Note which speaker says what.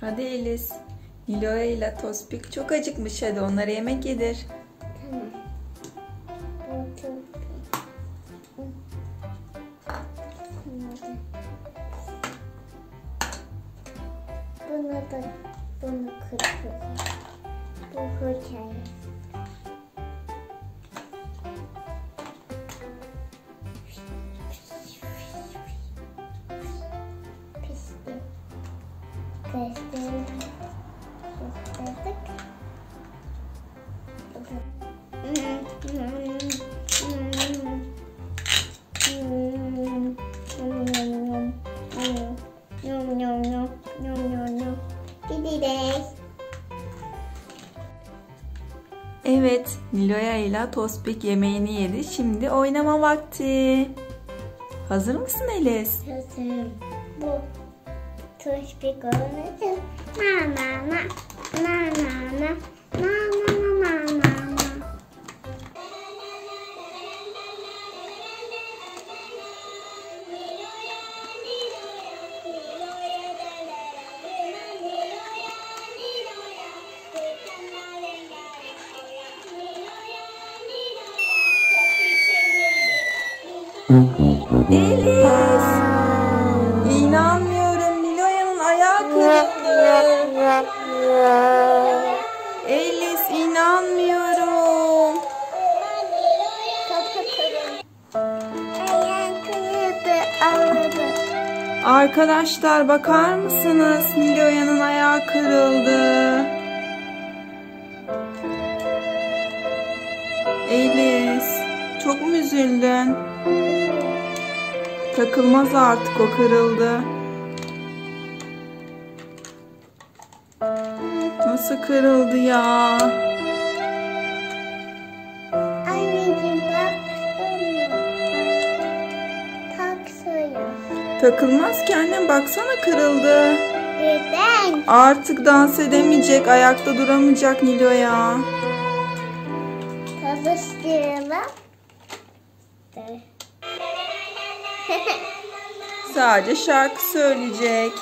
Speaker 1: Hadi Elis. Nilo'ya ile Tospik çok acıkmış. Hadi onlara yemek yedir.
Speaker 2: Bunu da bunu kırpıyorum. Bu hikaye. Gidiyoruz.
Speaker 1: Evet, Nilo'ya ile Tospik yemeğini yedi. Şimdi oynama vakti. Hazır mısın Elis?
Speaker 2: Hazırım. Bu tuş bir konusu. Na 娜娜呢？
Speaker 1: Elis inanmıyorum. Arkadaşlar bakar mısınız? Nilo'yanın ayağı kırıldı. Elis, çok mu üzüldün? Takılmaz artık o kırıldı. Nasıl kırıldı ya?
Speaker 2: Anneciğim bak. Tak suyu.
Speaker 1: Takılmaz ki annem baksana kırıldı.
Speaker 2: Neden?
Speaker 1: Artık dans edemeyecek, ayakta duramayacak Nilo ya.
Speaker 2: Çalıştıralım.
Speaker 1: Sadece şarkı söyleyecek.